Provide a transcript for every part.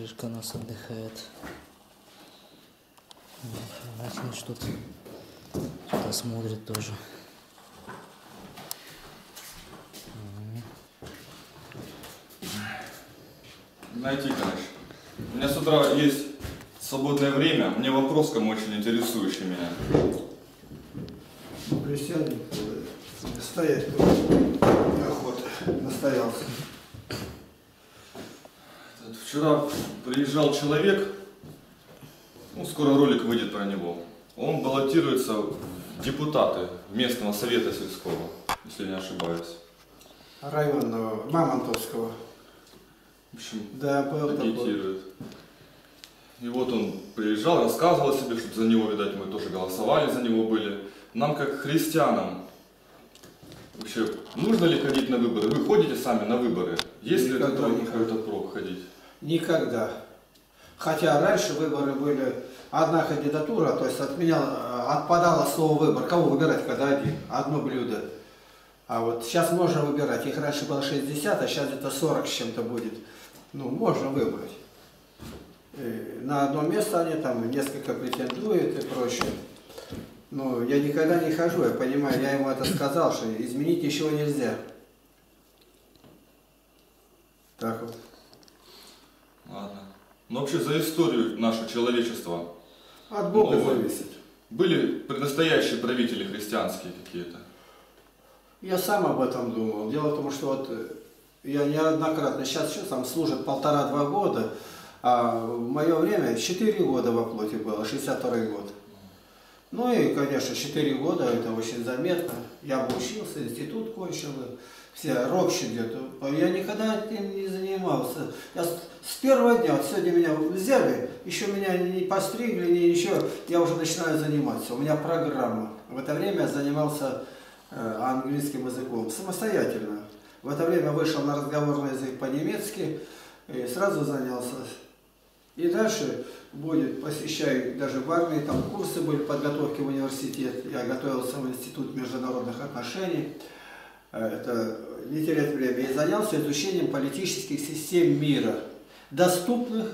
Гришка нас отдыхает. Начнет что-то что смотрит тоже. Знаете, Иванович, у меня с утра есть свободное время. Мне вопрос к вам очень интересующий меня. Присядем, стоять охота, настоялся. Вчера приезжал человек, ну, скоро ролик выйдет про него. Он баллотируется в депутаты местного совета сельского, если не ошибаюсь. Районного, Мамонтовского. В общем, Да, был агитирует. И вот он приезжал, рассказывал себе, что за него, видать, мы тоже голосовали, за него были. Нам, как христианам, вообще, нужно ли ходить на выборы? Вы ходите сами на выборы? Есть ли Никогда это не какой-то прок ходить? Никогда. Хотя раньше выборы были одна кандидатура, то есть отменял, э, отпадало слово выбор. Кого выбирать, когда один? Одно блюдо. А вот сейчас можно выбирать. Их раньше было 60, а сейчас где-то 40 с чем-то будет. Ну, можно выбрать. На одно место они там несколько претендуют и прочее. Но я никогда не хожу, я понимаю, я ему это сказал, что изменить ничего нельзя. Так вот. Ладно. Но вообще за историю нашего человечества От Бога Ну, зависит. были преднастоящие правители христианские какие-то? Я сам об этом думал. Дело в том, что вот э, я неоднократно, сейчас что там служит полтора-два года, а в мое время 4 года во плоти было, 62 год. Ну и, конечно, 4 года, это очень заметно. Я бы учился, институт кончил, робщи где-то. Я никогда этим не занимался. Я с, с первого дня, вот сегодня меня взяли, еще меня не постригли, не еще, я уже начинаю заниматься. У меня программа. В это время я занимался э, английским языком самостоятельно. В это время вышел на разговорный язык по-немецки и сразу занялся. И дальше будет, посещаю даже в армии, там курсы были подготовки в университет. Я готовился в Институт международных отношений. Э, Это не терять время. И занялся изучением политических систем мира, доступных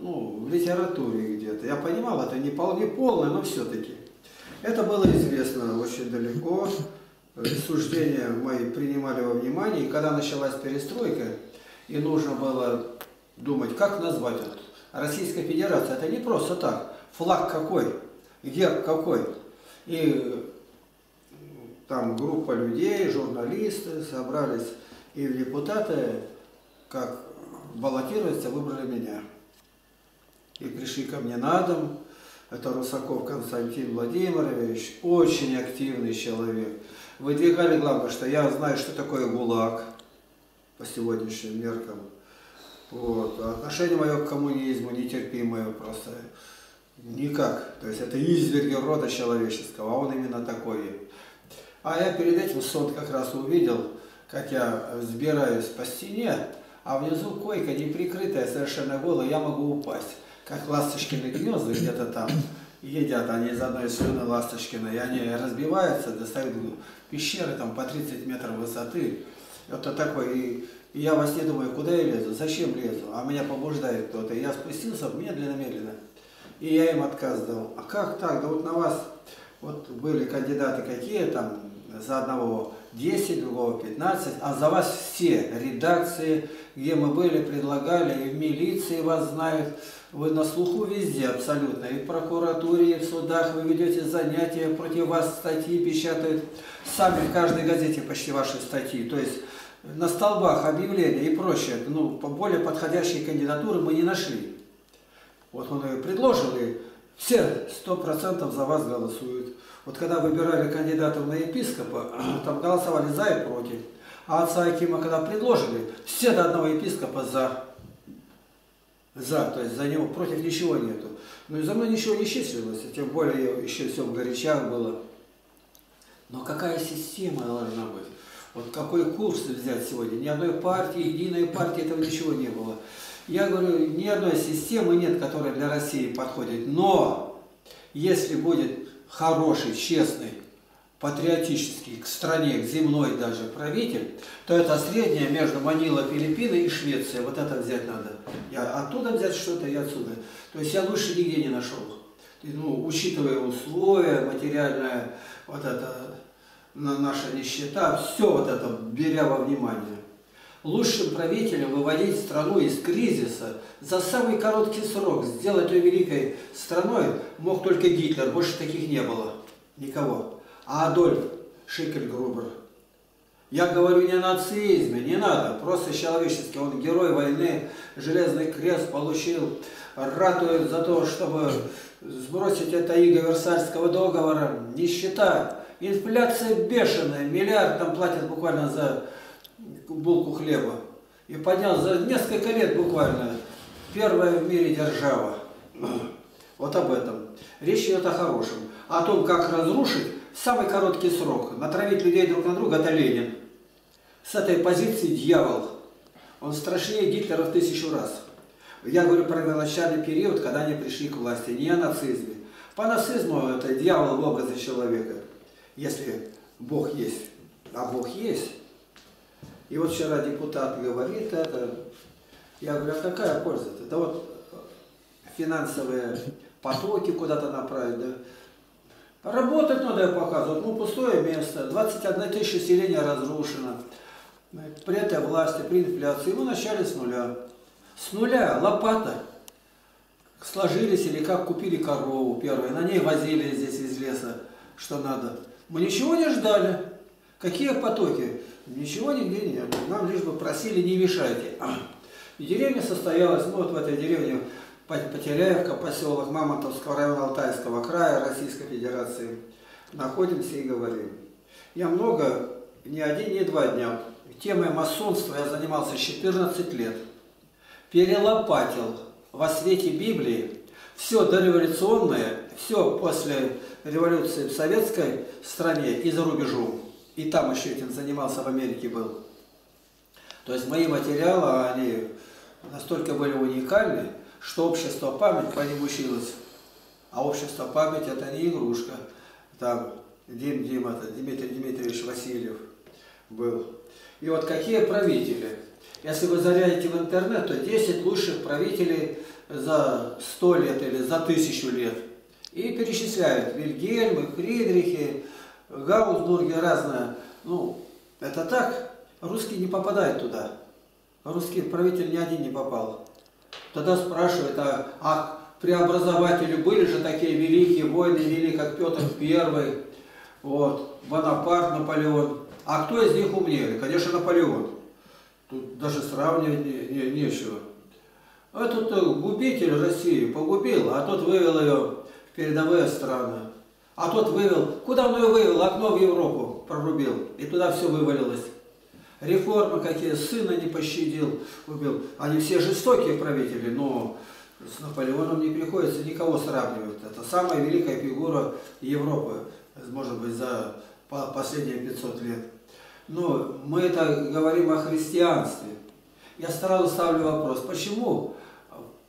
ну, в литературе где-то. Я понимал, это не, пол, полное, но все-таки. Это было известно очень далеко. Суждения мои принимали во внимание. И когда началась перестройка, и нужно было думать, как назвать это. Российская Федерация, это не просто так. Флаг какой, герб какой. И там группа людей, журналисты собрались, и в депутаты, как баллотироваться, выбрали меня. И пришли ко мне на дом. Это Русаков Константин Владимирович, очень активный человек. Выдвигали главное, что я знаю, что такое ГУЛАГ по сегодняшним меркам. Вот. А отношение мое к коммунизму нетерпимое просто. Никак. То есть это изверги рода человеческого, а он именно такой. А я перед этим сон как раз увидел, как я взбираюсь по стене, а внизу койка не прикрытая, совершенно голая, я могу упасть. Как ласточкины гнезда где-то там едят они из одной слюны ласточкины, и они разбиваются, достают пещеры там по 30 метров высоты. Это такой, и, я во сне думаю, куда я лезу, зачем лезу, а меня побуждает кто-то. Я спустился медленно-медленно, и я им отказывал. А как так, да вот на вас, вот были кандидаты какие там, за одного 10, другого 15, а за вас все редакции, где мы были, предлагали, и в милиции вас знают, вы на слуху везде абсолютно, и в прокуратуре, и в судах, вы ведете занятия, против вас статьи печатают, сами в каждой газете почти ваши статьи, то есть на столбах объявления и прочее, ну, более подходящие кандидатуры мы не нашли. Вот он ее предложил, и все сто процентов за вас голосуют. Вот когда выбирали кандидатов на епископа, там голосовали за и против. А отца Акима, когда предложили, все до одного епископа за. За, то есть за него против ничего нету. Ну и за мной ничего не числилось, тем более еще все в горячах было. Но какая система должна быть? Вот какой курс взять сегодня? Ни одной партии, единой партии, этого ничего не было. Я говорю, ни одной системы нет, которая для России подходит. Но если будет хороший, честный патриотический к стране, к земной даже правитель, то это среднее между Манила, Филиппины и Швеция. Вот это взять надо. Я оттуда взять что-то и отсюда. То есть я лучше нигде не нашел. Ну, учитывая условия, материальная вот это наша нищета, все вот это беря во внимание. Лучшим правителем выводить страну из кризиса за самый короткий срок, сделать ее великой страной мог только Гитлер, больше таких не было. Никого. А Адольф Шикельгрубер. Я говорю не о нацизме, не надо, просто человеческий. Он герой войны, Железный крест получил, ратует за то, чтобы сбросить это иго Версальского договора, нищета, инфляция бешеная, миллиард там платят буквально за булку хлеба. И поднял за несколько лет буквально первая в мире держава. Вот об этом. Речь идет о хорошем. О том, как разрушить в самый короткий срок. Натравить людей друг на друга – это Ленин. С этой позиции дьявол. Он страшнее Гитлера в тысячу раз. Я говорю про первоначальный период, когда они пришли к власти, не о нацизме. По нацизму это дьявол в образе человека, если Бог есть. А Бог есть. И вот вчера депутат говорит это. Я говорю, а какая польза-то? Да вот финансовые потоки куда-то направить, да. Работать надо показывать, ну пустое место, 21 тысяча населения разрушено. При этой власти, при инфляции, мы начали с нуля. С нуля, лопата. Сложились или как купили корову первой, на ней возили здесь из леса, что надо. Мы ничего не ждали. Какие потоки? Ничего нигде не было. Нам лишь бы просили, не мешайте. И деревня состоялась, ну вот в этой деревне Потеряевка, поселок Мамонтовского района Алтайского края Российской Федерации. Находимся и говорим. Я много, не один, не два дня, темой масонства я занимался 14 лет. Перелопатил во свете Библии все дореволюционное, все после революции в советской стране и за рубежом. И там еще этим занимался, в Америке был. То есть мои материалы, они настолько были уникальны, что общество память по ним училось. А общество память это не игрушка. Там Дим, Дим, это Дмитрий Дмитриевич Васильев был. И вот какие правители. Если вы зарядите в интернет, то 10 лучших правителей за 100 лет или за тысячу лет. И перечисляют Вильгельмы, Фридрихи, Гаусбурги разные. Ну, это так. Русский не попадает туда. Русский правитель ни один не попал. Тогда спрашивают, а, а преобразователи были же такие великие воины, вели, как Петр I, вот, Бонапарт, Наполеон. А кто из них умнее? Конечно, Наполеон. Тут даже сравнивать не, не, нечего. Этот э, губитель России погубил, а тот вывел ее в передовые страны. А тот вывел, куда он ее вывел? Окно в Европу прорубил. И туда все вывалилось. Реформы какие, сына не пощадил, убил. Они все жестокие правители, но с Наполеоном не приходится никого сравнивать. Это самая великая фигура Европы, может быть, за последние 500 лет. Но мы это говорим о христианстве. Я сразу ставлю вопрос, почему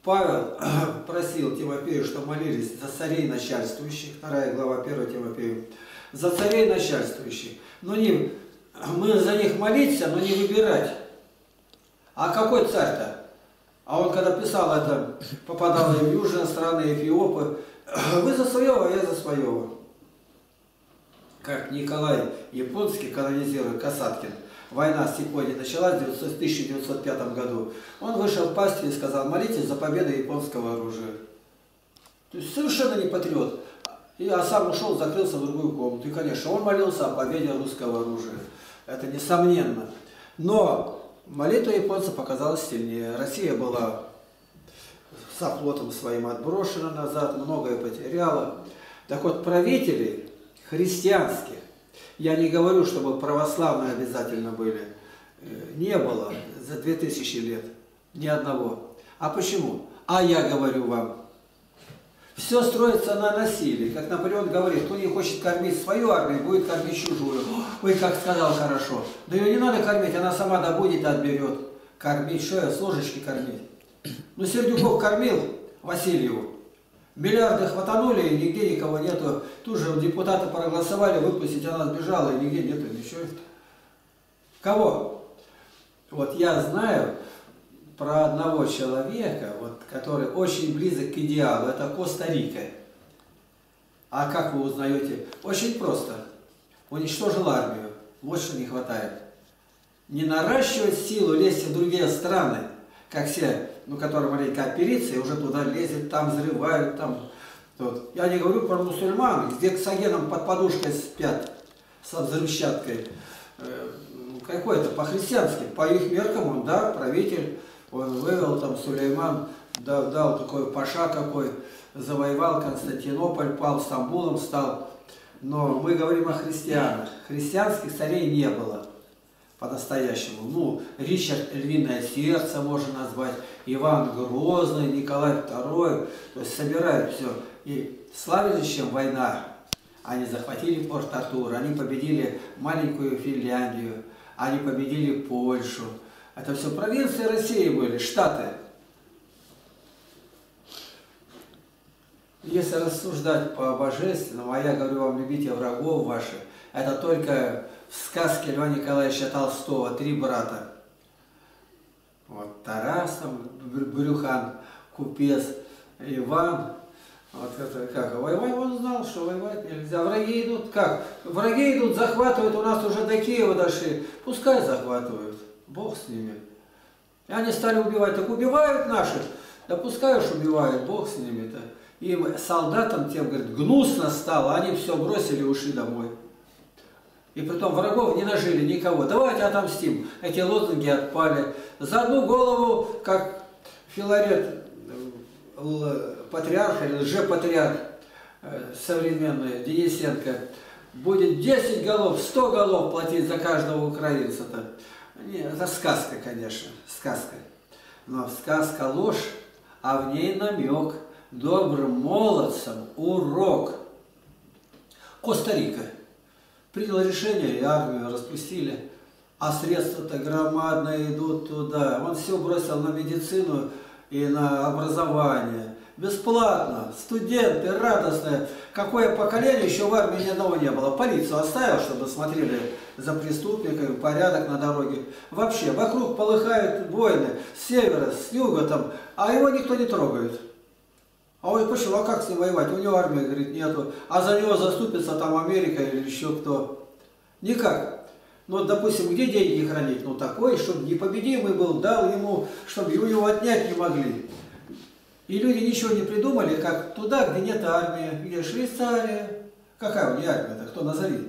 Павел просил Тимофея, что молились за царей начальствующих, вторая глава 1 Тимофею, за царей начальствующих, но не мы за них молиться, но не выбирать. А какой царь-то? А он когда писал это, попадал в южные страны, Эфиопы, вы за своего, а я за своего. Как Николай Японский колонизирует Касаткин. Война с Японией началась в 1905 году. Он вышел в пастве и сказал, молитесь за победу японского оружия. То есть совершенно не патриот. И, а сам ушел, закрылся в другую комнату. И, конечно, он молился о победе русского оружия. Это несомненно. Но молитва японцев показалась сильнее. Россия была со флотом своим отброшена назад, многое потеряла. Так вот, правители христианские, я не говорю, чтобы православные обязательно были, э, не было за 2000 лет ни одного. А почему? А я говорю вам, все строится на насилии. Как Наполеон говорит, кто не хочет кормить свою армию, будет кормить чужую. Ой, как сказал хорошо. Да ее не надо кормить, она сама добудет и отберет. Кормить, что я, с ложечки кормить? Ну, Сердюков кормил Васильеву. Миллиарды хватанули, и нигде никого нету. Тут же депутаты проголосовали, выпустить, она сбежала, и нигде нету ничего. Кого? Вот я знаю про одного человека, вот, который очень близок к идеалу. Это Коста-Рика. А как вы узнаете? Очень просто. Уничтожил армию. Вот что не хватает. Не наращивать силу, лезть в другие страны, как все, ну, которые маленько опериться, и уже туда лезет, там взрывают, там... Вот. Я не говорю про мусульман, где с агеном под подушкой спят, со взрывчаткой. Э, какой-то по-христиански, по их меркам он, да, правитель, он вывел там Сулейман, дал, дал такой паша какой, завоевал Константинополь, пал Стамбулом, стал. Но мы говорим о христианах. Христианских царей не было по-настоящему. Ну, Ричард Львиное Сердце можно назвать, Иван Грозный, Николай II. То есть собирают все. И славились чем война. Они захватили Порт-Артур, они победили маленькую Финляндию, они победили Польшу. Это все провинции России были, штаты. Если рассуждать по божественному, а я говорю вам, любите врагов ваших, это только в сказке Льва Николаевича Толстого «Три брата». Вот Тарас, там, Брюхан, купец, Иван, вот это как, воевать он знал, что воевать нельзя. Враги идут как? Враги идут, захватывают, у нас уже до Киева дошли. Пускай захватывают, Бог с ними. И они стали убивать, так убивают наших, да пускай уж убивают, Бог с ними-то. Им, солдатам тем, говорит, гнусно стало, они все бросили ушли домой. И потом врагов не нажили никого. Давайте отомстим. Эти лозунги отпали. За одну голову, как Филарет, э, патриарх или лже-патриарх э, современный, Денисенко, будет 10 голов, 100 голов платить за каждого украинца-то. Это сказка, конечно, сказка. Но сказка ложь, а в ней намек – добрым молодцам урок. Коста-Рика приняла решение, и армию распустили, а средства-то громадные идут туда. Он все бросил на медицину и на образование. Бесплатно, студенты радостные. Какое поколение еще в армии ни одного не было. Полицию оставил, чтобы смотрели за преступниками, порядок на дороге. Вообще, вокруг полыхают войны с севера, с юга там, а его никто не трогает. А он почему, а как с ним воевать? У него армии, говорит, нету. А за него заступится там Америка или еще кто. Никак. Ну, допустим, где деньги хранить? Ну, такой, чтобы непобедимый был, дал ему, чтобы у него отнять не могли. И люди ничего не придумали, как туда, где нет армии, где Швейцария. Какая у нее армия-то, кто назови?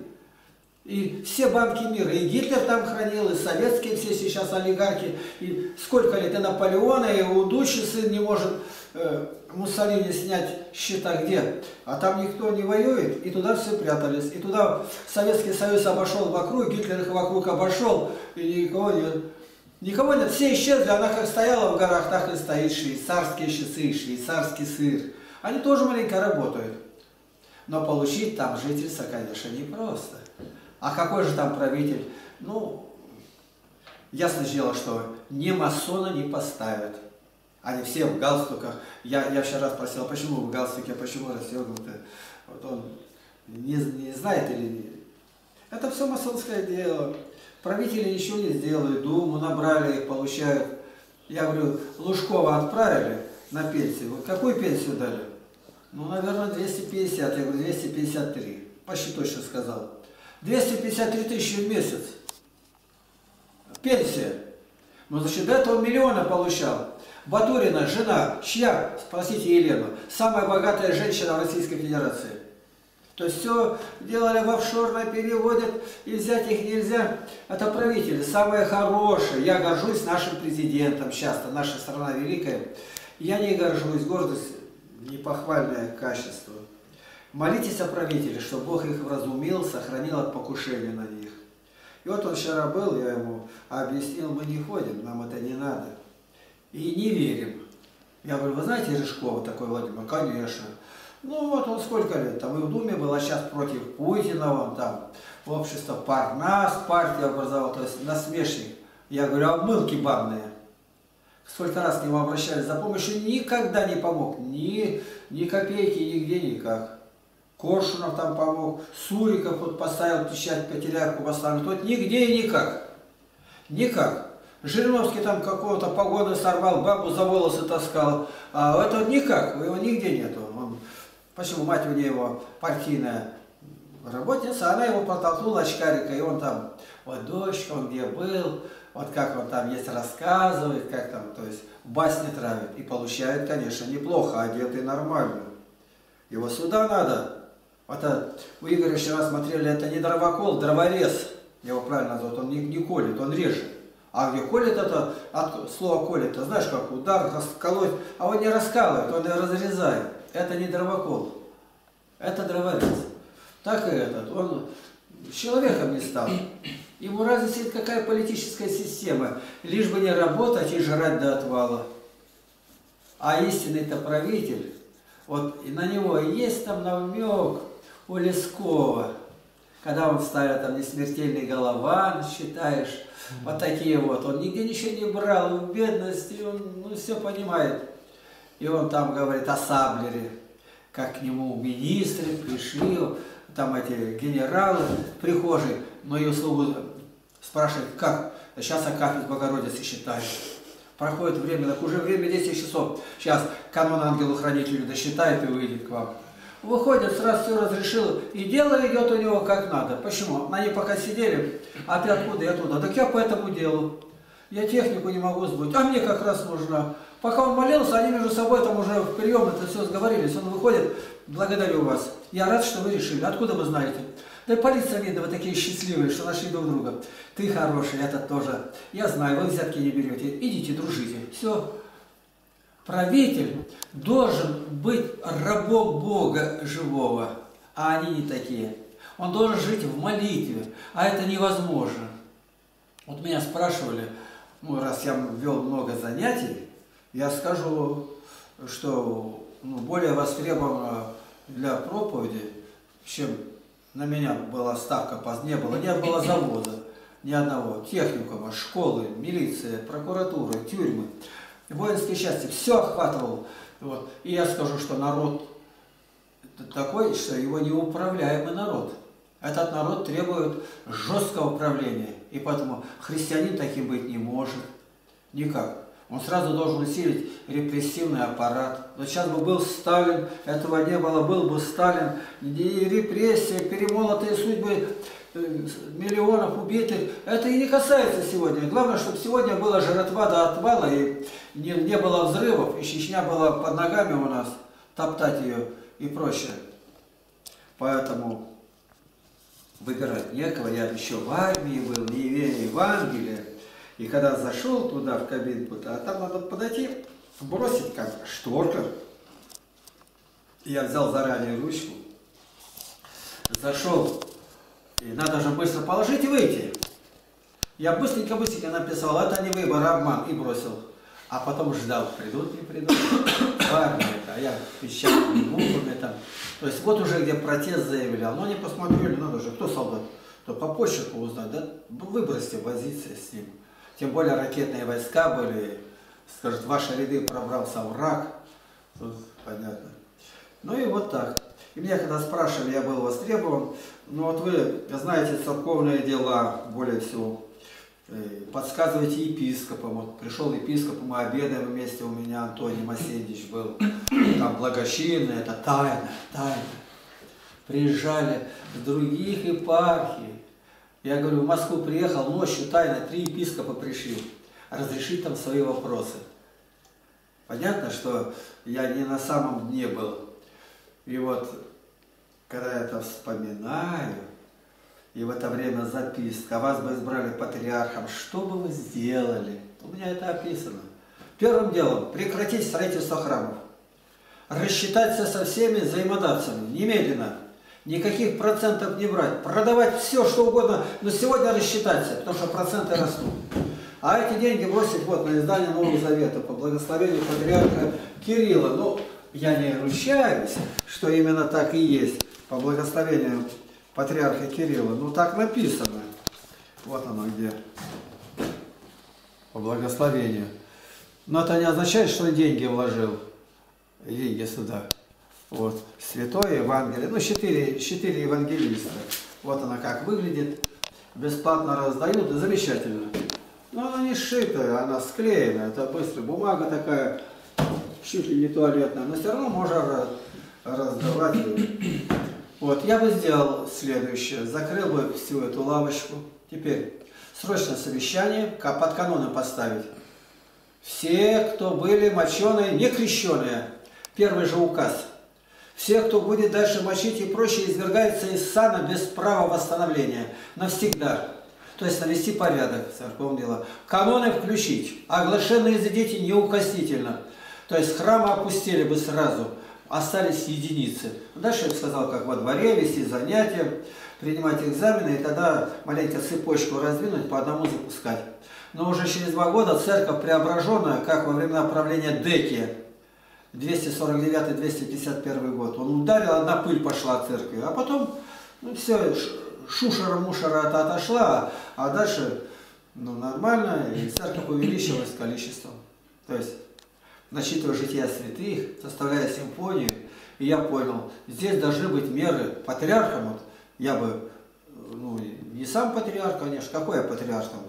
И все банки мира, и Гитлер там хранил, и советские все сейчас олигархи, и сколько лет, и Наполеона, и Удучий сын не может э, Муссолини снять счета где? А там никто не воюет, и туда все прятались. И туда Советский Союз обошел вокруг, Гитлер их вокруг обошел, и никого нет. Никого нет, все исчезли, она как стояла в горах, так и стоит. Швейцарские часы, швейцарский сыр. Они тоже маленько работают. Но получить там жительство, конечно, непросто. А какой же там правитель? Ну, ясно дело, что ни масона не поставят. Они все в галстуках. Я, я вчера спросил, а почему в галстуке, а почему расстегнуты? Вот он не, не знает или не. Это все масонское дело. Правители ничего не сделают, Думу набрали, получают. Я говорю, Лужкова отправили на пенсию. Вот какую пенсию дали? Ну, наверное, 250. Я говорю, 253. Почти точно сказал. 253 тысячи в месяц. Пенсия. Ну, значит, до этого миллиона получал. Батурина, жена, чья, спросите Елену, самая богатая женщина в Российской Федерации. То есть все делали в офшорно, переводят, и взять их нельзя. Это правители, самые хорошие. Я горжусь нашим президентом часто, наша страна великая. Я не горжусь, гордость непохвальное качество. Молитесь о правителе, чтобы Бог их вразумил, сохранил от покушения на них. И вот он вчера был, я ему объяснил, мы не ходим, нам это не надо и не верим. Я говорю, вы знаете Рыжкова такой Владимир? Конечно. Ну вот он сколько лет, там и в Думе был, а сейчас против Путина, там общество Парнас, партия образовал, то есть насмешник. Я говорю, обмылки банные. сколько раз к нему обращались за помощью, никогда не помог. Ни, ни копейки, нигде никак. Коршунов там помог, Суриков вот поставил печать пятерярку поставил, тот нигде и никак. Никак. Жириновский там какого-то погоды сорвал, бабу за волосы таскал. А это вот никак, его нигде нету. Он, почему мать у него партийная работница, она его протолкнула очкарика, и он там, вот дочка, он где был, вот как он там есть рассказывает, как там, то есть басни травит. И получает, конечно, неплохо, одетый нормально. Его сюда надо. Это у Игоря вчера смотрели, это не дровокол, дроворез. Его правильно назвать, он не, не колет, он режет. А где колет это, от слова колет, ты знаешь как, удар, расколоть, а он не раскалывает, он и разрезает. Это не дровокол, это дроворез. Так и этот, он человеком не стал. Ему разница какая политическая система, лишь бы не работать и жрать до отвала. А истинный-то правитель, вот и на него есть там намек у Лескова, когда он ставит там несмертельный голован, считаешь, вот такие вот. Он нигде ничего не брал, в бедности, он ну, все понимает. И он там говорит о Саблере, как к нему министры пришли, там эти генералы прихожие, но ее слово спрашивает, как? Сейчас Акафист Богородицы считает. Проходит время, так уже время 10 часов. Сейчас канон ангелу-хранителю досчитает и выйдет к вам. Выходит, сразу все разрешил, и дело идет у него как надо. Почему? Они пока сидели, а ты откуда, я туда. Так я по этому делу. Я технику не могу сбыть, а мне как раз нужна. Пока он молился, они между собой там уже в прием это все сговорились. Он выходит, благодарю вас. Я рад, что вы решили. Откуда вы знаете? Да и полиция видно, вы такие счастливые, что нашли друг друга. Ты хороший, этот тоже. Я знаю, вы взятки не берете. Идите, дружите. Все. Правитель должен быть рабом Бога живого, а они не такие. Он должен жить в молитве, а это невозможно. Вот меня спрашивали, ну, раз я вел много занятий, я скажу, что ну, более востребовано для проповеди, чем на меня была ставка, не было, не было завода ни одного, техникума, школы, милиция, прокуратуры, тюрьмы воинские части, все охватывал. Вот. И я скажу, что народ такой, что его неуправляемый народ. Этот народ требует жесткого управления. И поэтому христианин таким быть не может. Никак. Он сразу должен усилить репрессивный аппарат. Но сейчас бы был Сталин, этого не было, был бы Сталин, и репрессия, перемолотые судьбы миллионов убитых. Это и не касается сегодня. Главное, чтобы сегодня была жратва до отвала, и не, не было взрывов, и Чечня была под ногами у нас, топтать ее и прочее. Поэтому выбирать некого. Я еще в армии был, не веря Евангелие. И когда зашел туда, в кабинку, а там надо подойти, бросить как шторка. Я взял заранее ручку, зашел и надо же быстро положить и выйти. Я быстренько-быстренько написал, это не выбор, а обман, и бросил. А потом ждал, придут, не придут. Армия, а я печатными буквами там. То есть вот уже где протест заявлял. Но они посмотрели, надо же, кто солдат? То по почерку узнать, да? Выбросьте, возиться с ним. Тем более ракетные войска были, скажет, в ваши ряды пробрался враг. Тут понятно. Ну и вот так. И меня когда спрашивали, я был востребован, ну вот вы знаете церковные дела более всего, э, подсказываете епископам. Вот пришел епископ, мы обедаем вместе, у меня Антоний Масендич был, там благочинный, это тайна, тайна. Приезжали с других епархий. Я говорю, в Москву приехал, ночью тайно, три епископа пришли, разрешить там свои вопросы. Понятно, что я не на самом дне был. И вот когда я это вспоминаю, и в это время записка, вас бы избрали патриархом, что бы вы сделали? У меня это описано. Первым делом прекратить строительство храмов. Рассчитаться со всеми взаимодавцами немедленно. Никаких процентов не брать. Продавать все, что угодно, но сегодня рассчитаться, потому что проценты растут. А эти деньги бросить вот на издание Нового Завета по благословению патриарха Кирилла. Ну, я не ручаюсь, что именно так и есть по благословению патриарха Кирилла. Ну так написано. Вот оно где. По благословению. Но это не означает, что он деньги вложил. Деньги сюда. Вот. Святое Евангелие. Ну, четыре, четыре евангелиста. Вот она как выглядит. Бесплатно раздают. Замечательно. Но она не сшитая, она склеена. Это быстро. Бумага такая, чуть ли не туалетная. Но все равно можно раздавать. Вот, я бы сделал следующее. Закрыл бы всю эту лавочку. Теперь срочное совещание, под каноны поставить. Все, кто были моченые, не крещеные, первый же указ. Все, кто будет дальше мочить и прочее, извергается из сана без права восстановления. Навсегда. То есть навести порядок в церковном дело. Каноны включить. Оглашенные за дети неукоснительно. То есть храмы опустили бы сразу. Остались единицы. Дальше я сказал, как во дворе вести занятия принимать экзамены, и тогда маленько цепочку раздвинуть, по одному запускать. Но уже через два года церковь преображенная, как во времена правления Деки, 249-251 год. Он ударил, одна пыль пошла от церкви, а потом, ну все, шушера-мушера отошла, а дальше, ну нормально, и церковь увеличилась количеством. То есть, начитывая жития святых, составляя симфонию, и я понял, здесь должны быть меры патриархам, вот, я бы, ну, не сам патриарх, конечно, какой я патриарх там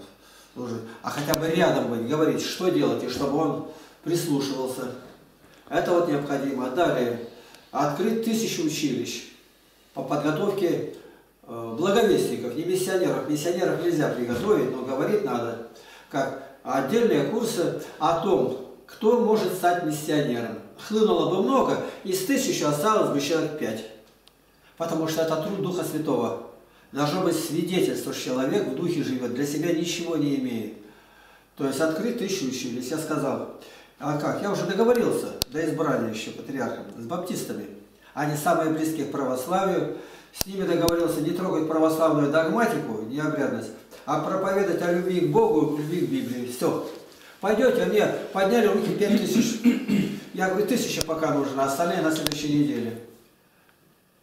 служит, а хотя бы рядом быть, говорить, что делать, и чтобы он прислушивался. Это вот необходимо. Далее, открыть тысячу училищ по подготовке э, благовестников, не миссионеров. Миссионеров нельзя приготовить, но говорить надо, как отдельные курсы о том, кто может стать миссионером. Хлынуло бы много, из тысячи осталось бы человек пять потому что это труд Духа Святого. Должно быть свидетельство, что человек в Духе живет, для себя ничего не имеет. То есть открыть тысячу учились. Я сказал, а как? Я уже договорился до избрания еще патриархом с баптистами. Они самые близкие к православию. С ними договорился не трогать православную догматику, не обрядность, а проповедовать о любви к Богу, любви к Библии. Все. Пойдете, мне подняли руки пять тысяч. Я говорю, тысяча пока нужно, остальные на следующей неделе.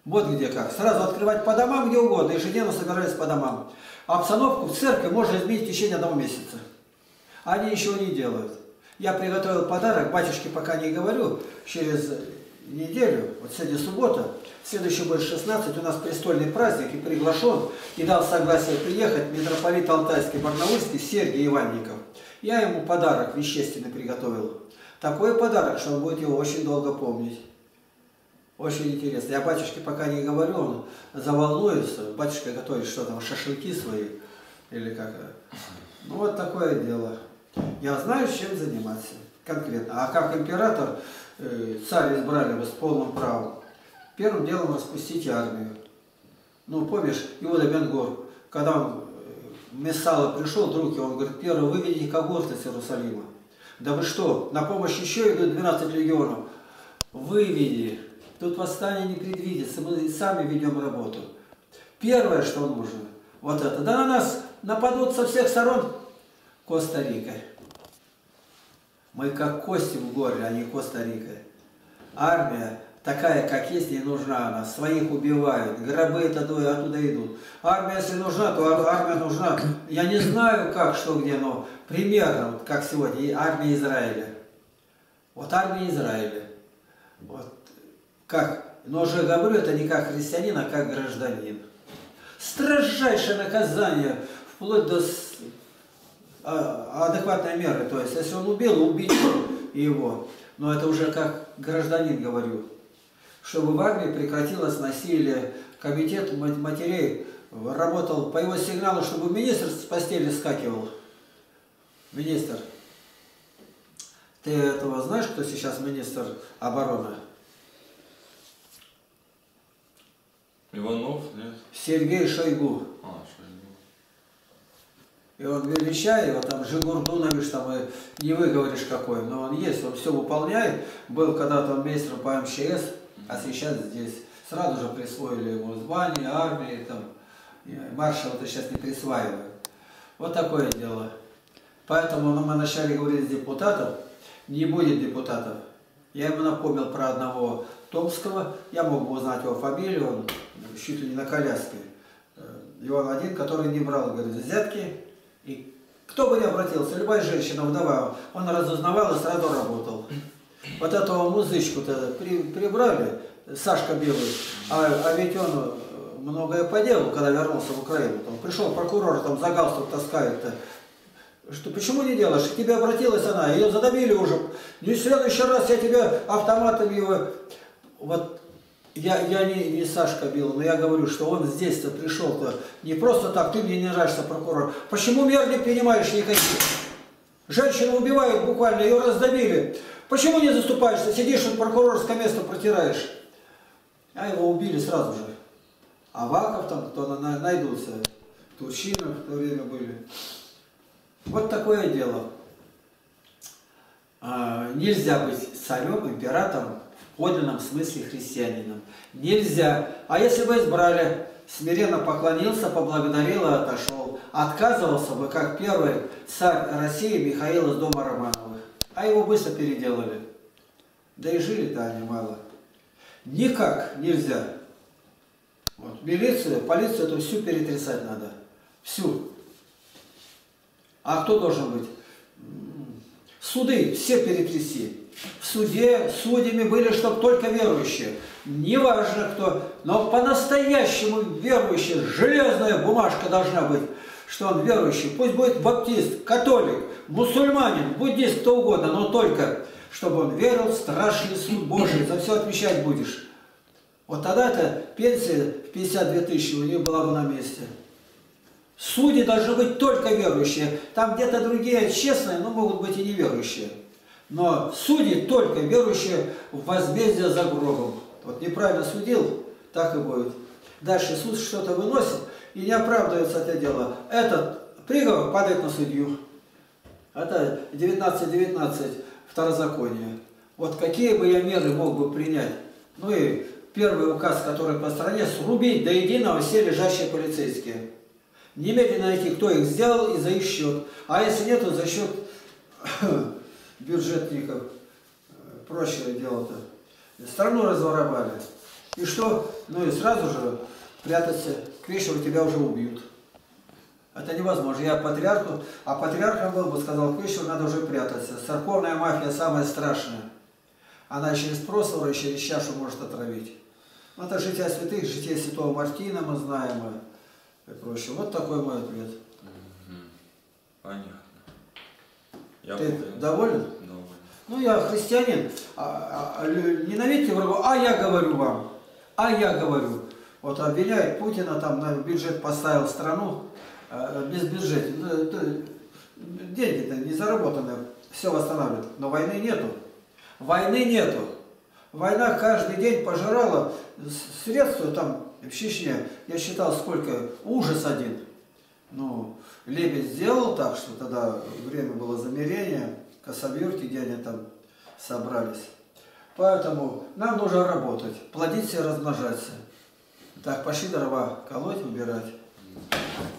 Вот где как. Сразу открывать по домам где угодно, ежедневно собирались по домам. Обстановку в церкви можно изменить в течение одного месяца. Они ничего не делают. Я приготовил подарок, батюшке пока не говорю, через неделю, вот сегодня суббота, следующий будет 16, у нас престольный праздник, и приглашен, и дал согласие приехать митрополит Алтайский, Барнаульский, Сергей Иванников. Я ему подарок вещественный приготовил. Такой подарок, что он будет его очень долго помнить. Очень интересно. Я батюшке пока не говорю, он заволнуется. Батюшка готовит что там, шашлыки свои или как. Ну вот такое дело. Я знаю, чем заниматься конкретно. А как император, э, царь избрали бы с полным правом. Первым делом распустить армию. Ну, помнишь, Иуда Бенгор, когда он Мессала пришел, друг его, он говорит, первый выведите когорты с Иерусалима. Да вы что, на помощь еще идут 12 легионов. Выведи. Тут восстание не предвидится, мы сами ведем работу. Первое, что нужно, вот это. Да на нас нападут со всех сторон Коста-Рика. Мы как кости в горле, а не Коста-Рика. Армия такая, как есть, не нужна она. Своих убивают, гробы это оттуда идут. Армия, если нужна, то армия нужна. Я не знаю, как, что, где, но примерно, вот как сегодня, армия Израиля. Вот армия Израиля. Вот как, но уже говорю, это не как христианин, а как гражданин. Строжайшее наказание, вплоть до а, адекватной меры. То есть, если он убил, убить его. Но это уже как гражданин говорю. Чтобы в армии прекратилось насилие. Комитет матерей работал по его сигналу, чтобы министр с постели скакивал. Министр. Ты этого знаешь, кто сейчас министр обороны? Иванов, нет? Сергей Шойгу. А, Шойгу. И он величает его, там Жигурдунович, там и не выговоришь какой, но он есть, он все выполняет. Был когда-то министром по МЧС, а сейчас здесь. Сразу же присвоили ему звание, армии, там, маршала-то сейчас не присваивают. Вот такое дело. Поэтому ну, мы вначале говорили с депутатов, не будет депутатов. Я ему напомнил про одного Томского, я мог бы узнать его фамилию, он чуть ли не на коляске. Э, и он один, который не брал, говорит, взятки, и Кто бы ни обратился, любая женщина, вдова, он разузнавал и сразу работал. Вот этого музычку-то при, прибрали, Сашка Белый, а, а ведь он э, многое по делу, когда вернулся в Украину. Там пришел прокурор, там за галстук таскает-то. Что, почему не делаешь? К тебе обратилась она, ее задавили уже. Не в следующий раз я тебя автоматом его... Вот я, я не, не Сашка бил, но я говорю, что он здесь-то пришел-то не просто так, ты мне не нравишься, прокурор. Почему мер не принимаешь никаких? Женщину убивают буквально, ее раздавили. Почему не заступаешься? Сидишь, вот прокурорское место протираешь. А его убили сразу же. Аваков там, кто на, на, найдутся. Турчинов в то время были. Вот такое дело. А, нельзя быть царем, императором в подлинном смысле христианином. Нельзя. А если бы избрали, смиренно поклонился, поблагодарил и отошел. Отказывался бы, как первый царь России Михаил из дома Романовых. А его быстро переделали. Да и жили-то они мало. Никак нельзя. Вот. Милицию, полицию эту всю перетрясать надо. Всю. А кто должен быть? Суды все перетряси. В суде судьями были, чтобы только верующие. Неважно кто, но по-настоящему верующий, железная бумажка должна быть, что он верующий. Пусть будет баптист, католик, мусульманин, буддист, кто угодно, но только, чтобы он верил в страшный суд Божий, за все отвечать будешь. Вот тогда-то пенсия в 52 тысячи у нее была бы на месте. Судьи должны быть только верующие. Там где-то другие честные, но могут быть и неверующие. Но судьи только верующие в возмездие за гробом. Вот неправильно судил, так и будет. Дальше суд что-то выносит и не оправдывается это дело. Этот приговор падает на судью. Это 19.19 .19, второзаконие. Вот какие бы я меры мог бы принять? Ну и первый указ, который по стране, срубить до единого все лежащие полицейские. Немедленно найти, кто их сделал и за их счет. А если нет, то за счет бюджетников. Проще дело-то. Страну разворовали. И что? Ну и сразу же прятаться. К вечеру тебя уже убьют. Это невозможно. Я патриарху, а патриархом был бы, сказал, к вечеру надо уже прятаться. Церковная мафия самая страшная. Она через прослову и через чашу может отравить. Ну, это житие святых, житие святого Мартина мы знаем и прочее. Вот такой мой ответ. Понятно. Я Ты понял. доволен? Доволен. Ну, я христианин. А, а, а, ненавидьте врагу, а я говорю вам. А я говорю. Вот обвиняют Путина, там на бюджет поставил страну, а, без бюджета. Ну, Деньги-то не заработаны, все восстанавливают. Но войны нету. Войны нету. Война каждый день пожирала средства там в Чечне. Я считал, сколько. Ужас один. Ну, Лебедь сделал так, что тогда время было замерения, Косовюрки, где они там собрались. Поэтому нам нужно работать, плодиться и размножаться. Так, пошли дрова колоть, убирать.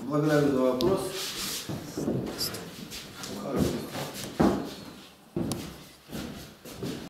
Благодарю за вопрос.